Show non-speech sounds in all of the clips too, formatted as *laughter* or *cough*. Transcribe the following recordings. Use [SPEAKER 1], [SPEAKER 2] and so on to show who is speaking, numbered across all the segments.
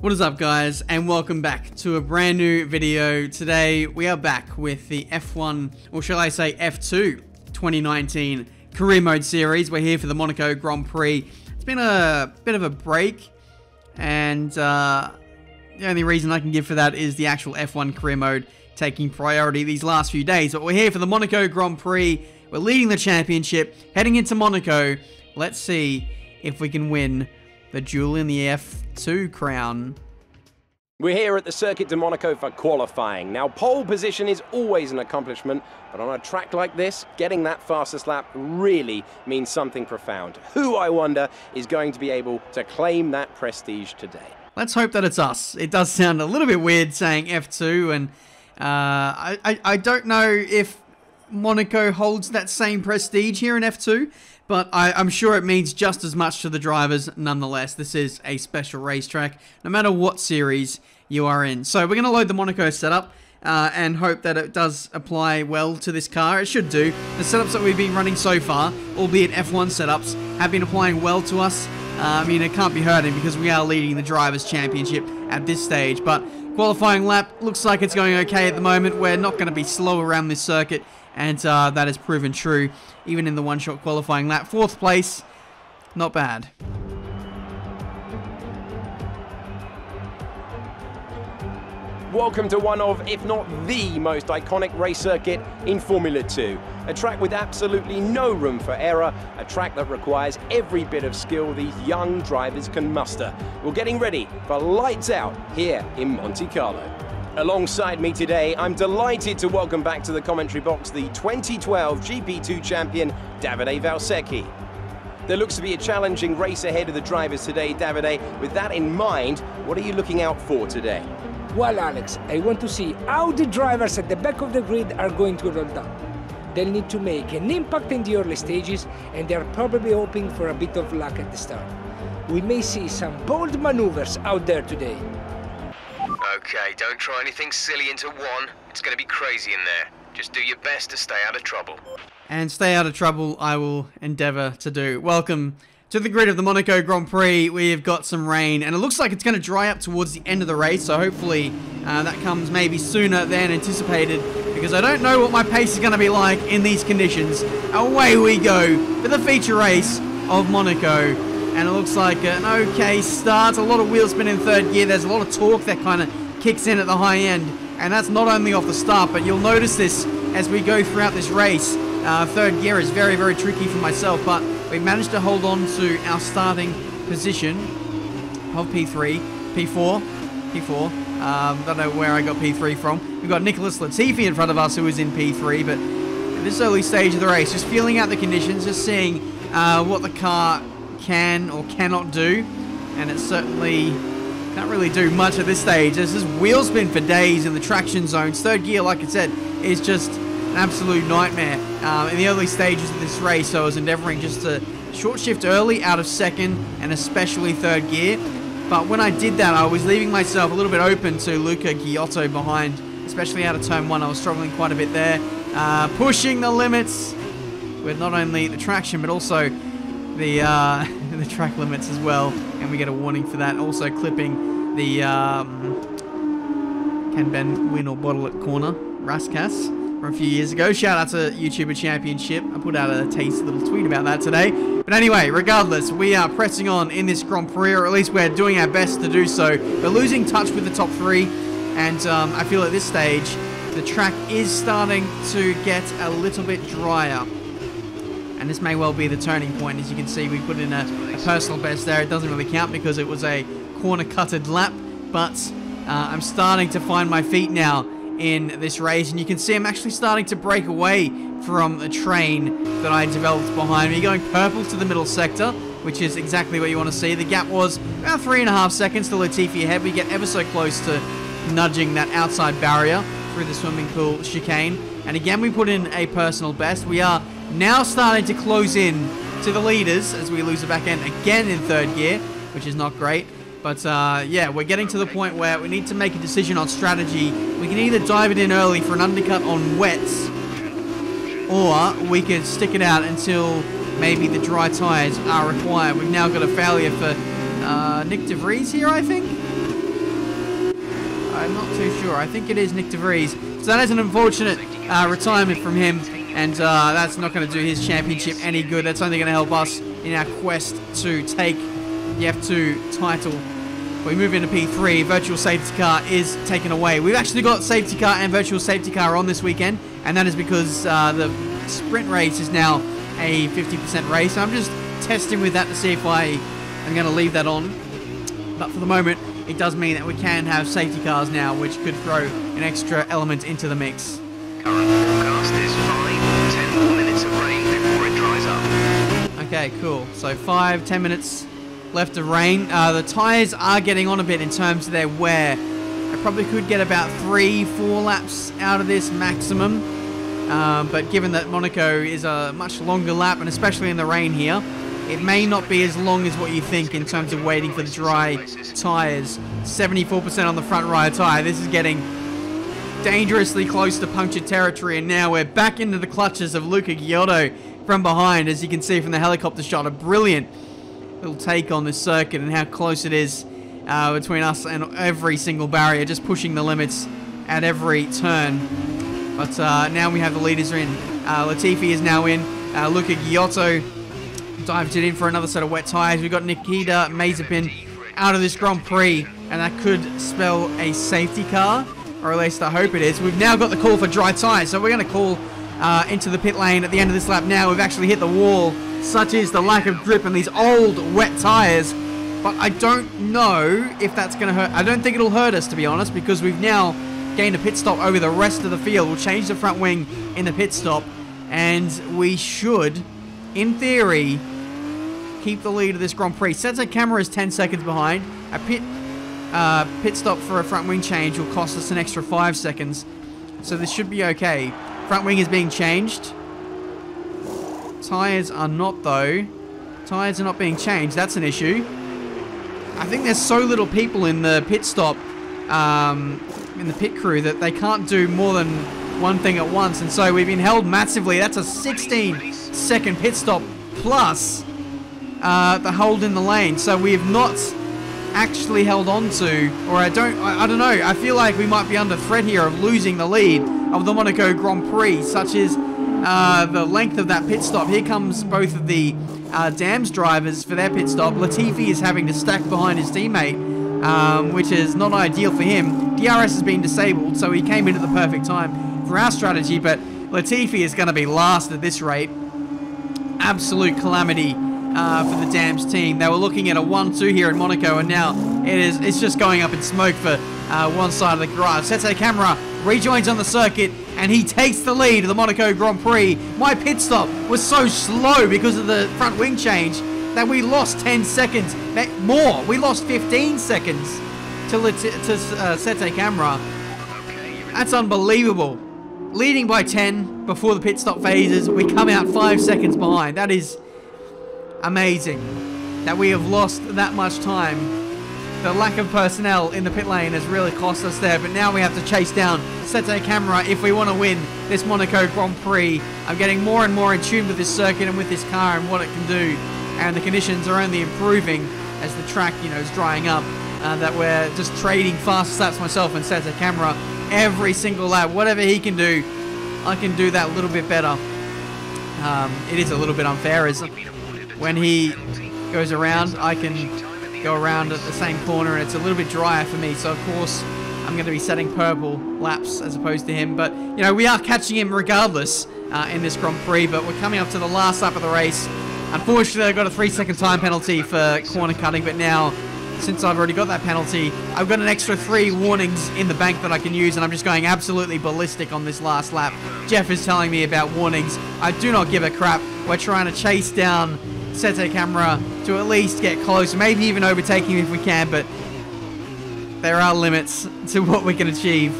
[SPEAKER 1] What is up guys and welcome back to a brand new video. Today we are back with the F1 or shall I say F2 2019 career mode series. We're here for the Monaco Grand Prix. It's been a bit of a break and uh, the only reason I can give for that is the actual F1 career mode taking priority these last few days. But we're here for the Monaco Grand Prix. We're leading the championship, heading into Monaco. Let's see if we can win the duel in the F2 crown.
[SPEAKER 2] We're here at the Circuit de Monaco for qualifying. Now, pole position is always an accomplishment, but on a track like this, getting that fastest lap really means something profound. Who, I wonder, is going to be able to claim that prestige today?
[SPEAKER 1] Let's hope that it's us. It does sound a little bit weird saying F2, and uh, I, I, I don't know if Monaco holds that same prestige here in F2, but I, am sure it means just as much to the drivers nonetheless. This is a special racetrack, no matter what series you are in. So we're going to load the Monaco setup. Uh, and hope that it does apply well to this car. It should do. The setups that we've been running so far, albeit F1 setups, have been applying well to us. Uh, I mean, it can't be hurting because we are leading the Drivers' Championship at this stage. But qualifying lap looks like it's going okay at the moment. We're not going to be slow around this circuit and uh, that has proven true even in the one-shot qualifying lap. Fourth place, not bad.
[SPEAKER 2] Welcome to one of, if not the most iconic race circuit in Formula 2. A track with absolutely no room for error, a track that requires every bit of skill these young drivers can muster. We're getting ready for lights out here in Monte Carlo. Alongside me today, I'm delighted to welcome back to the commentary box the 2012 GP2 champion, Davide Valsecchi. There looks to be a challenging race ahead of the drivers today, Davide. With that in mind, what are you looking out for today?
[SPEAKER 3] Well, Alex, I want to see how the drivers at the back of the grid are going to roll down. They'll need to make an impact in the early stages, and they're probably hoping for a bit of luck at the start. We may see some bold maneuvers out there today.
[SPEAKER 4] Okay, don't try anything silly into one. It's going to be crazy in there. Just do your best to stay out of trouble.
[SPEAKER 1] And stay out of trouble I will endeavour to do. Welcome to the grid of the Monaco Grand Prix. We've got some rain, and it looks like it's going to dry up towards the end of the race, so hopefully uh, that comes maybe sooner than anticipated, because I don't know what my pace is going to be like in these conditions. Away we go for the feature race of Monaco and it looks like an okay start. A lot of wheel spin in third gear. There's a lot of torque that kind of kicks in at the high end, and that's not only off the start, but you'll notice this as we go throughout this race. Uh, third gear is very, very tricky for myself, but we managed to hold on to our starting position of P3, P4, P4. Um, don't know where I got P3 from. We've got Nicholas Latifi in front of us who is in P3, but at this early stage of the race, just feeling out the conditions, just seeing uh, what the car can or cannot do. And it's certainly can't really do much at this stage. There's this wheel spin for days in the traction zones. Third gear, like I said, is just an absolute nightmare. Uh, in the early stages of this race, I was endeavoring just to short shift early out of second and especially third gear. But when I did that, I was leaving myself a little bit open to Luca Ghiotto behind, especially out of turn one. I was struggling quite a bit there. Uh, pushing the limits with not only the traction, but also the uh, *laughs* the track limits as well, and we get a warning for that. Also clipping the um, Can Ben win or bottle it corner, Rascasse from a few years ago. Shout out to YouTuber Championship. I put out a tasty little tweet about that today. But anyway, regardless, we are pressing on in this Grand Prix, or at least we're doing our best to do so. We're losing touch with the top three, and um, I feel at this stage the track is starting to get a little bit drier and this may well be the turning point. As you can see, we put in a, a personal best there. It doesn't really count because it was a corner-cutted lap, but uh, I'm starting to find my feet now in this race, and you can see I'm actually starting to break away from the train that I developed behind me, going purple to the middle sector, which is exactly what you want to see. The gap was about three and a half seconds to Latifi ahead. We get ever so close to nudging that outside barrier through the swimming pool chicane. And again, we put in a personal best. We are now starting to close in to the leaders as we lose the back end again in third gear, which is not great. But uh, yeah, we're getting to the point where we need to make a decision on strategy. We can either dive it in early for an undercut on wets, or we could stick it out until maybe the dry tyres are required. We've now got a failure for uh, Nyck de Vries here, I think. I'm not too sure. I think it is Nyck de Vries. So that is an unfortunate uh, retirement from him, and uh, that's not going to do his championship any good. That's only going to help us in our quest to take the F2 title. We move into P3. Virtual safety car is taken away. We've actually got safety car and virtual safety car on this weekend, and that is because uh, the sprint race is now a 50% race. I'm just testing with that to see if I am going to leave that on. But for the moment, it does mean that we can have safety cars now, which could throw an extra element into the mix.
[SPEAKER 4] Current
[SPEAKER 1] Okay, cool. So five, ten minutes left of rain. Uh, the tyres are getting on a bit in terms of their wear. I probably could get about three, four laps out of this maximum. Um, but given that Monaco is a much longer lap, and especially in the rain here, it may not be as long as what you think in terms of waiting for the dry tyres. 74% on the front right tyre. This is getting dangerously close to punctured territory, and now we're back into the clutches of Luca Ghiotto from behind, as you can see from the helicopter shot. A brilliant little take on this circuit and how close it is uh, between us and every single barrier, just pushing the limits at every turn. But uh, now we have the leaders in. Uh, Latifi is now in. Uh, Luca Ghiotto dived it in for another set of wet tyres. We've got Nikita Mazepin out of this Grand Prix, and that could spell a safety car, or at least I hope it is. We've now got the call for dry tyres, so we're going to call uh, into the pit lane at the end of this lap now. We've actually hit the wall. Such is the lack of grip in these old wet tyres. But I don't know if that's going to hurt. I don't think it'll hurt us, to be honest, because we've now gained a pit stop over the rest of the field. We'll change the front wing in the pit stop. And we should, in theory, keep the lead of this Grand Prix. Sette Câmara is 10 seconds behind. A pit uh, pit stop for a front wing change will cost us an extra 5 seconds. So this should be okay. Front wing is being changed. Tyres are not though. Tyres are not being changed. That's an issue. I think there's so little people in the pit stop, um, in the pit crew, that they can't do more than one thing at once. And so we've been held massively. That's a 16 second pit stop plus uh, the hold in the lane. So we have not actually held on to, or I don't, I, I, don't know. I feel like we might be under threat here of losing the lead of the Monaco Grand Prix, such as uh, the length of that pit stop. Here comes both of the uh, DAMS drivers for their pit stop. Latifi is having to stack behind his teammate, um, which is not ideal for him. DRS has been disabled, so he came in at the perfect time for our strategy, but Latifi is going to be last at this rate. Absolute calamity uh, for the DAMS team. They were looking at a 1-2 here in Monaco, and now it is it's just going up in smoke for uh, one side of the garage. Sette Câmara rejoins on the circuit, and he takes the lead of the Monaco Grand Prix. My pit stop was so slow because of the front wing change that we lost 10 seconds. More, we lost 15 seconds to, to uh, Sette Câmara. That's unbelievable. Leading by 10 before the pit stop phases, we come out 5 seconds behind. That is amazing that we have lost that much time. The lack of personnel in the pit lane has really cost us there, but now we have to chase down Sette Câmara if we want to win this Monaco Grand Prix. I'm getting more and more in tune with this circuit and with this car and what it can do, and the conditions are only improving as the track, you know, is drying up. Uh, that we're just trading fast laps myself and Sette Câmara every single lap. Whatever he can do, I can do that a little bit better. Um, it is a little bit unfair as when he goes around, I can go around at the same corner and it's a little bit drier for me. So, of course, I'm going to be setting purple laps as opposed to him. But, you know, we are catching him regardless uh, in this Grand Prix. But we're coming up to the last lap of the race. Unfortunately, I got a three second time penalty for corner cutting. But now, since I've already got that penalty, I've got an extra three warnings in the bank that I can use. And I'm just going absolutely ballistic on this last lap. Jeff is telling me about warnings. I do not give a crap. We're trying to chase down Sette Câmara to at least get close, maybe even overtaking him if we can, but there are limits *laughs* to what we can achieve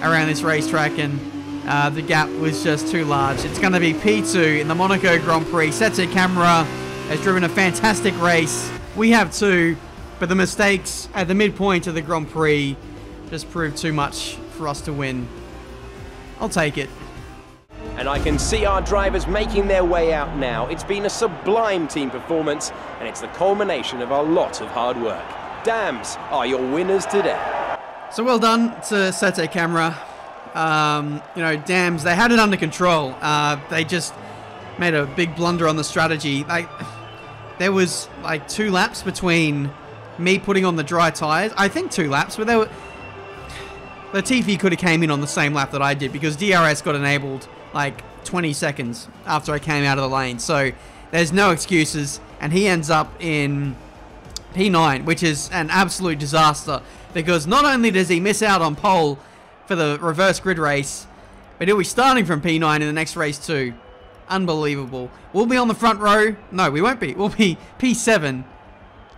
[SPEAKER 1] around this racetrack, and uh, the gap was just too large. It's going to be P2 in the Monaco Grand Prix. Sette Câmara has driven a fantastic race. We have too, but the mistakes at the midpoint of the Grand Prix just proved too much for us to win. I'll take it
[SPEAKER 2] and I can see our drivers making their way out now. It's been a sublime team performance, and it's the culmination of a lot of hard work. DAMS are your winners today.
[SPEAKER 1] So well done to Sette Câmara. Um, you know, DAMS, they had it under control. Uh, they just made a big blunder on the strategy. Like, there was like two laps between me putting on the dry tires. I think two laps, but they were. Latifi could have came in on the same lap that I did because DRS got enabled like 20 seconds after I came out of the lane. So there's no excuses, and he ends up in P9, which is an absolute disaster because not only does he miss out on pole for the reverse grid race, but he'll be starting from P9 in the next race too. Unbelievable. We'll be on the front row. No, we won't be. We'll be P7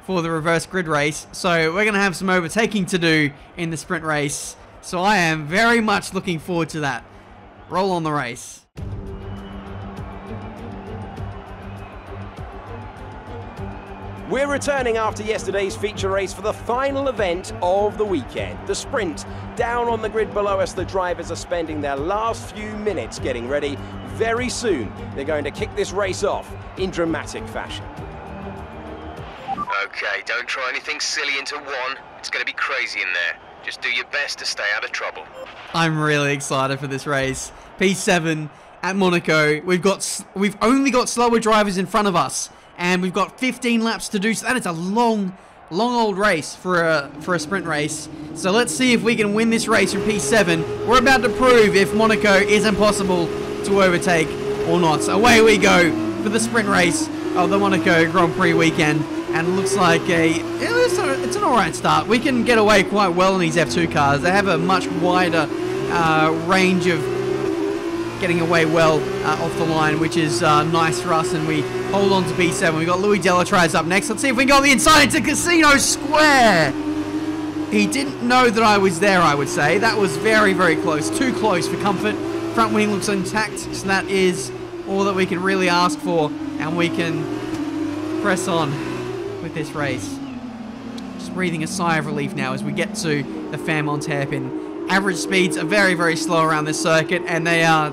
[SPEAKER 1] for the reverse grid race. So we're going to have some overtaking to do in the sprint race. So I am very much looking forward to that. Roll on the race.
[SPEAKER 2] We're returning after yesterday's feature race for the final event of the weekend, the sprint. Down on the grid below us, the drivers are spending their last few minutes getting ready. Very soon, they're going to kick this race off in dramatic fashion.
[SPEAKER 4] Okay, don't try anything silly into one. It's going to be crazy in there. Just do your best to stay out of trouble.
[SPEAKER 1] I'm really excited for this race. P7 at Monaco. We've got we've only got slower drivers in front of us and we've got 15 laps to do. So that is a long, long old race for a for a sprint race. So let's see if we can win this race from P7. We're about to prove if Monaco is impossible to overtake or not. So away we go for the sprint race of the Monaco Grand Prix weekend. And it looks like a it's, a, it's an alright start. We can get away quite well in these F2 cars. They have a much wider uh, range of getting away well uh, off the line, which is uh, nice for us. And we hold on to P7. We've got Louis Deletraz up next. Let's see if we can go on the inside into Casino Square. He didn't know that I was there, I would say. That was very, very close. Too close for comfort. Front wing looks intact, so that is all that we can really ask for. And we can press on with this race. Just breathing a sigh of relief now as we get to the Fairmont hairpin. Average speeds are very, very slow around this circuit, and they are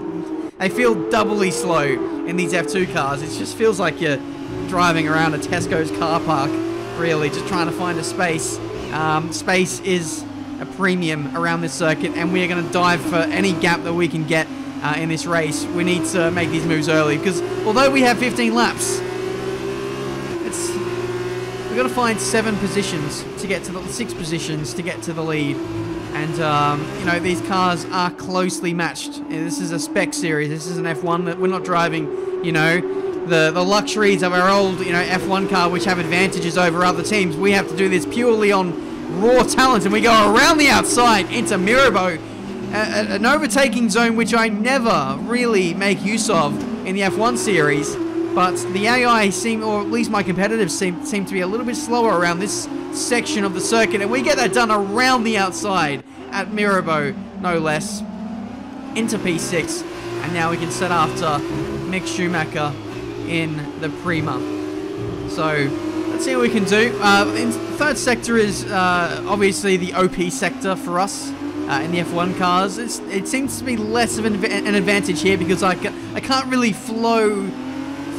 [SPEAKER 1] they feel doubly slow in these F2 cars. It just feels like you're driving around a Tesco's car park, really, just trying to find a space. Um, space is a premium around this circuit, and we are going to dive for any gap that we can get uh, in this race. We need to make these moves early because although we have 15 laps, it's we've got to find seven positions to get to the six positions to get to the lead. And, um, you know, these cars are closely matched. This is a spec series. This is an F1 that we're not driving, you know, the, the luxuries of our old, you know, F1 car, which have advantages over other teams. We have to do this purely on raw talent. And we go around the outside into Mirabeau, an overtaking zone which I never really make use of in the F1 series. But the AI seem, or at least my competitors seem, seem to be a little bit slower around this section of the circuit. And we get that done around the outside at Mirabeau, no less, into P6. And now we can set after Mick Schumacher in the Prema. So let's see what we can do. Uh, third sector is uh, obviously the OP sector for us. Uh, in the F1 cars, it's, it seems to be less of an, an advantage here because I, ca I can't really flow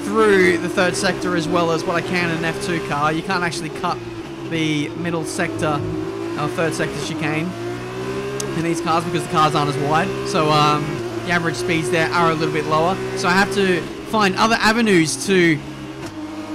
[SPEAKER 1] through the third sector as well as what I can in an F2 car. You can't actually cut the middle sector, or third sector chicane in these cars because the cars aren't as wide. So um, the average speeds there are a little bit lower. So I have to find other avenues to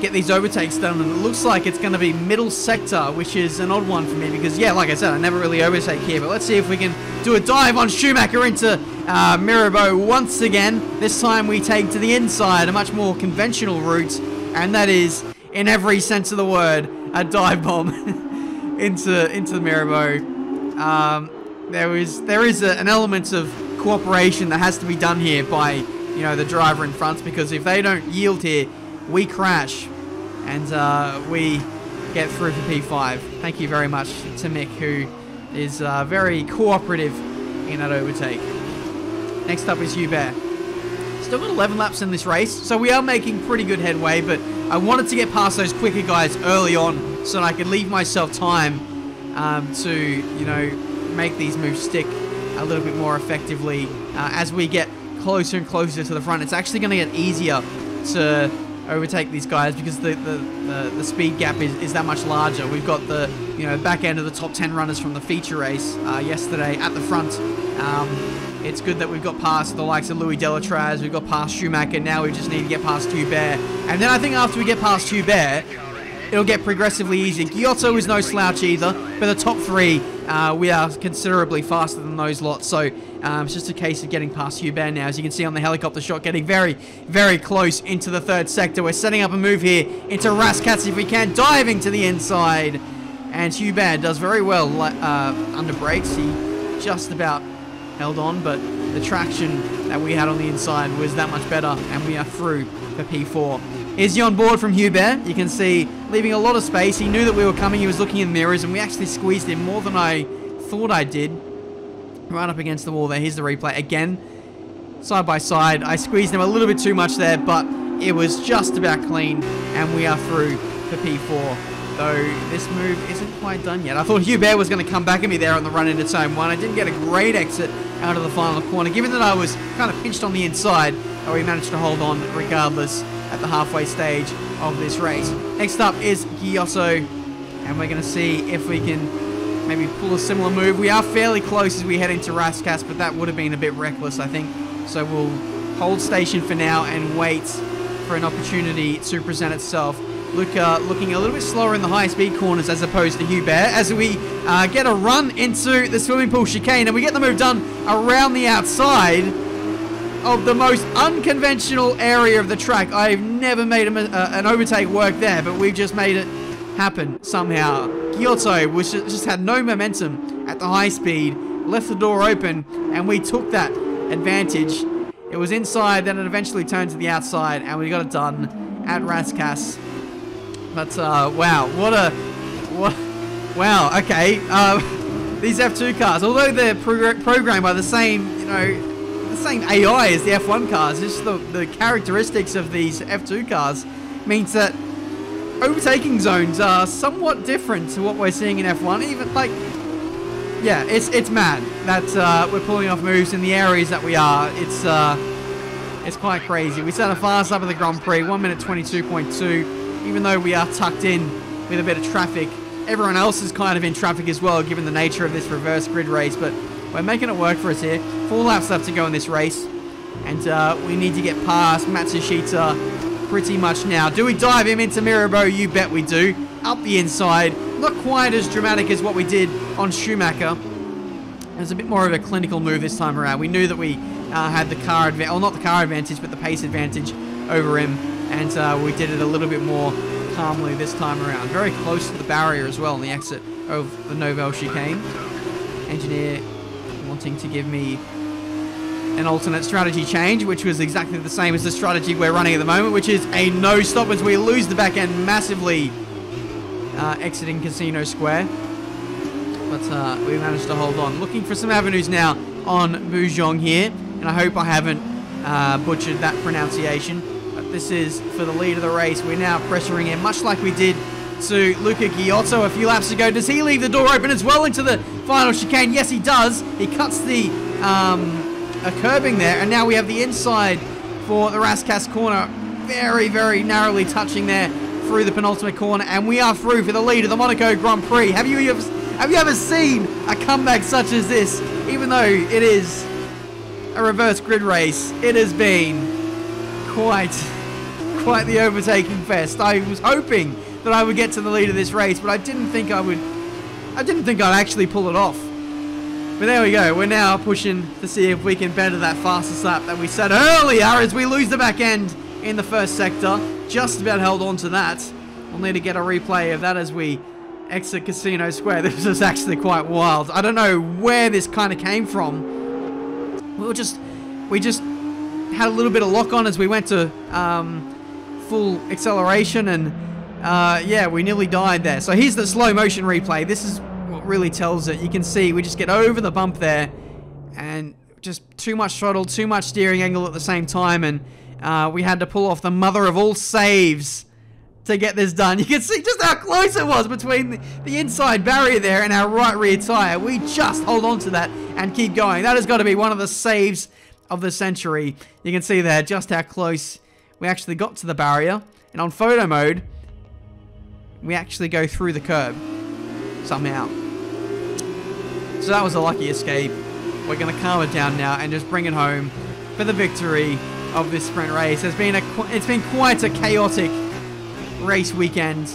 [SPEAKER 1] get these overtakes done. And it looks like it's going to be middle sector, which is an odd one for me because, yeah, like I said, I never really overtake here. But let's see if we can do a dive on Schumacher into uh, Mirabeau once again. This time we take to the inside, a much more conventional route. And that is, in every sense of the word, a dive bomb *laughs* into into Mirabeau. Um, there is there is a, an element of cooperation that has to be done here by you know the driver in front because if they don't yield here, we crash and uh, we get through for P5. Thank you very much to Mick who is uh, very cooperative in that overtake. Next up is Hubert. Still got 11 laps in this race, so we are making pretty good headway, but I wanted to get past those quicker guys early on so that I could leave myself time um, to, you know, make these moves stick a little bit more effectively uh, as we get closer and closer to the front. It's actually going to get easier to overtake these guys because the, the, the, the, speed gap is, is that much larger. We've got the, you know, back end of the top 10 runners from the feature race uh, yesterday at the front. Um, it's good that we've got past the likes of Louis Deletraz, we've got past Schumacher, now we just need to get past Hubert. And then I think after we get past Hubert, it'll get progressively easier. Ghiotto is no slouch either, but the top three, uh, we are considerably faster than those lots. So um, it's just a case of getting past Hubert now. As you can see on the helicopter shot, getting very, very close into the third sector. We're setting up a move here into Rascasse if we can, diving to the inside. And Hubert does very well uh, under brakes. He just about held on, but the traction that we had on the inside was that much better, and we are through for P4. Is he on board from Hubert? You can see leaving a lot of space. He knew that we were coming. He was looking in mirrors, and we actually squeezed him more than I thought I did. Right up against the wall there. Here's the replay again. Side by side. I squeezed him a little bit too much there, but it was just about clean, and we are through for P4 though this move isn't quite done yet. I thought Hubert was going to come back at me there on the run into turn one. I didn't get a great exit out of the final corner, given that I was kind of pinched on the inside, but we managed to hold on regardless at the halfway stage of this race. Next up is Ghiotto, and we're going to see if we can maybe pull a similar move. We are fairly close as we head into Rascasse, but that would have been a bit reckless, I think. So we'll hold station for now and wait for an opportunity to present itself. Luca looking a little bit slower in the high speed corners as opposed to Hubert as we uh, get a run into the swimming pool chicane and we get the move done around the outside of the most unconventional area of the track. I've never made a, uh, an overtake work there, but we've just made it happen somehow. Ghiotto was just, just had no momentum at the high speed, left the door open, and we took that advantage. It was inside, then it eventually turned to the outside, and we got it done at Rascasse. But uh, wow, what a what, wow. Okay, uh, *laughs* these F2 cars, although they're pro programmed by the same, you know, the same AI as the F1 cars, just the the characteristics of these F2 cars means that overtaking zones are somewhat different to what we're seeing in F1. Even like, yeah, it's it's mad that uh, we're pulling off moves in the areas that we are. It's uh, it's quite crazy. We set a fast up at the Grand Prix, one minute twenty two point two even though we are tucked in with a bit of traffic. Everyone else is kind of in traffic as well, given the nature of this reverse grid race, but we're making it work for us here. Four laps left to go in this race, and uh, we need to get past Matsushita pretty much now. Do we dive him into Mirabeau? You bet we do. Up the inside. Not quite as dramatic as what we did on Schumacher. It was a bit more of a clinical move this time around. We knew that we uh, had the car advantage, well not the car advantage, but the pace advantage over him and uh, we did it a little bit more calmly this time around. Very close to the barrier as well on the exit of the Nouvelle chicane. Engineer wanting to give me an alternate strategy change, which was exactly the same as the strategy we're running at the moment, which is a no stop as we lose the back end massively uh, exiting Casino Square. But uh, we managed to hold on. Looking for some avenues now on Boschung here, and I hope I haven't uh, butchered that pronunciation. This is for the lead of the race. We're now pressuring him, much like we did to Luca Ghiotto a few laps ago. Does he leave the door open as well into the final chicane? Yes, he does. He cuts the um, a curbing there, and now we have the inside for the Rascasse corner. Very, very narrowly touching there through the penultimate corner, and we are through for the lead of the Monaco Grand Prix. Have you ever, have you ever seen a comeback such as this? Even though it is a reverse grid race, it has been quite quite the overtaking fest. I was hoping that I would get to the lead of this race, but I didn't think I would. I didn't think I'd actually pull it off. But there we go. We're now pushing to see if we can better that fastest lap that we set earlier as we lose the back end in the first sector. Just about held on to that. We'll need to get a replay of that as we exit Casino Square. *laughs* This is actually quite wild. I don't know where this kind of came from. We were just, we just had a little bit of lock on as we went to um, full acceleration and uh, yeah, we nearly died there. So here's the slow motion replay. This is what really tells it. You can see we just get over the bump there and just too much throttle, too much steering angle at the same time and uh, we had to pull off the mother of all saves to get this done. *laughs* You can see just how close it was between the, the inside barrier there and our right rear tyre. We just hold on to that and keep going. That has got to be one of the saves of the century. You can see there just how close we actually got to the barrier. And on photo mode, we actually go through the curb. somehow. So that was a lucky escape. We're going to calm it down now and just bring it home for the victory of this sprint race. It's been a it's been quite a chaotic race weekend.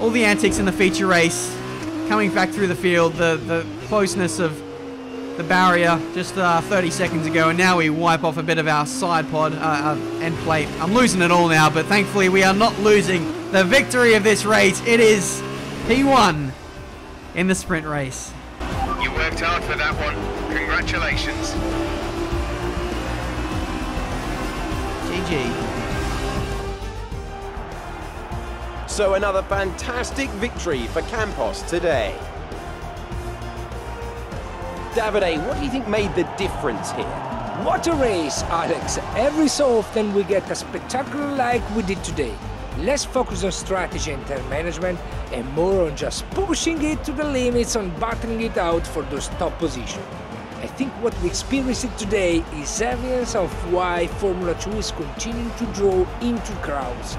[SPEAKER 1] All the antics in the feature race, coming back through the field, the the closeness of the barrier just uh, 30 seconds ago, and now we wipe off a bit of our side pod uh, uh, end plate. I'm losing it all now, but thankfully we are not losing the victory of this race. It is P1 in the sprint race.
[SPEAKER 4] You worked hard for that one. Congratulations.
[SPEAKER 1] GG.
[SPEAKER 2] So another fantastic victory for Campos today. Davide, what do you think made the difference here?
[SPEAKER 3] What a race, Alex. Every so often we get a spectacular like we did today. Less focus on strategy and time management and more on just pushing it to the limits and battling it out for those top positions. I think what we experienced today is evidence of why Formula 2 is continuing to draw into crowds.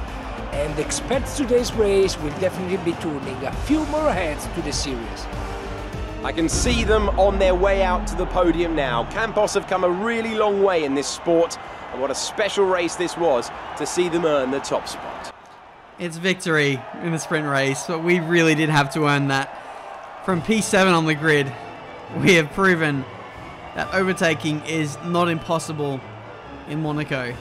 [SPEAKER 3] And expect today's race will definitely be turning a few more heads to the series.
[SPEAKER 2] I can see them on their way out to the podium now. Campos have come a really long way in this sport, and what a special race this was to see them earn the top spot.
[SPEAKER 1] It's victory in the sprint race, but we really did have to earn that. From P7 on the grid, we have proven that overtaking is not impossible in Monaco.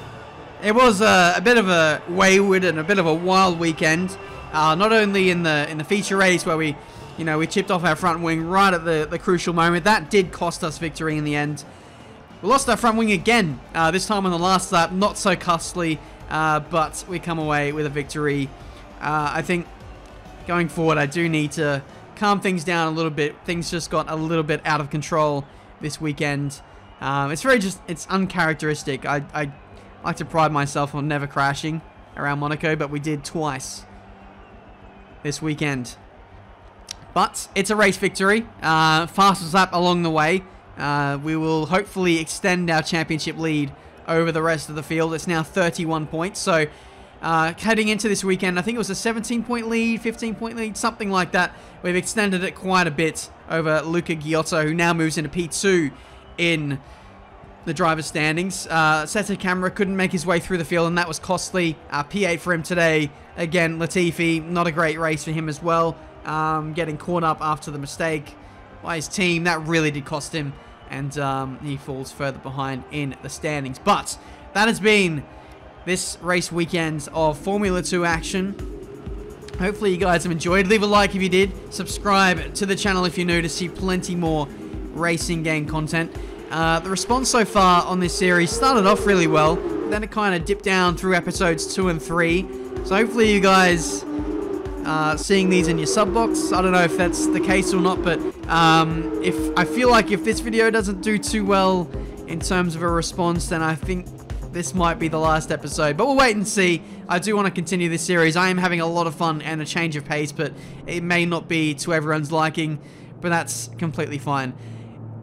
[SPEAKER 1] It was a, a bit of a wayward and a bit of a wild weekend, uh, not only in the in the feature race where we you know, we chipped off our front wing right at the, the crucial moment. That did cost us victory in the end. We lost our front wing again, uh, this time on the last lap. Not so costly, uh, but we come away with a victory. Uh, I think going forward, I do need to calm things down a little bit. Things just got a little bit out of control this weekend. Um, it's very just, it's uncharacteristic. I, I like to pride myself on never crashing around Monaco, but we did twice this weekend. But it's a race victory. Uh, fastest lap along the way. Uh, we will hopefully extend our championship lead over the rest of the field. It's now 31 points. So uh, heading into this weekend, I think it was a 17 point lead, 15 point lead, something like that. We've extended it quite a bit over Luca Ghiotto, who now moves into P2 in the driver's standings. Uh, Sette Câmara couldn't make his way through the field, and that was costly. Uh, P8 for him today. Again, Latifi, not a great race for him as well um, getting caught up after the mistake by his team. That really did cost him, and um, he falls further behind in the standings. But that has been this race weekend of Formula 2 action. Hopefully you guys have enjoyed. Leave a like if you did. Subscribe to the channel if you're new to see plenty more racing game content. Uh, the response so far on this series started off really well, then it kind of dipped down through episodes 2 and 3. So hopefully you guys uh, seeing these in your sub box. I don't know if that's the case or not, but um, if I feel like if this video doesn't do too well in terms of a response, then I think this might be the last episode. But we'll wait and see. I do want to continue this series. I am having a lot of fun and a change of pace, but it may not be to everyone's liking, but that's completely fine.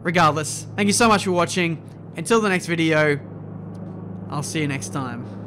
[SPEAKER 1] Regardless, thank you so much for watching. Until the next video, I'll see you next time.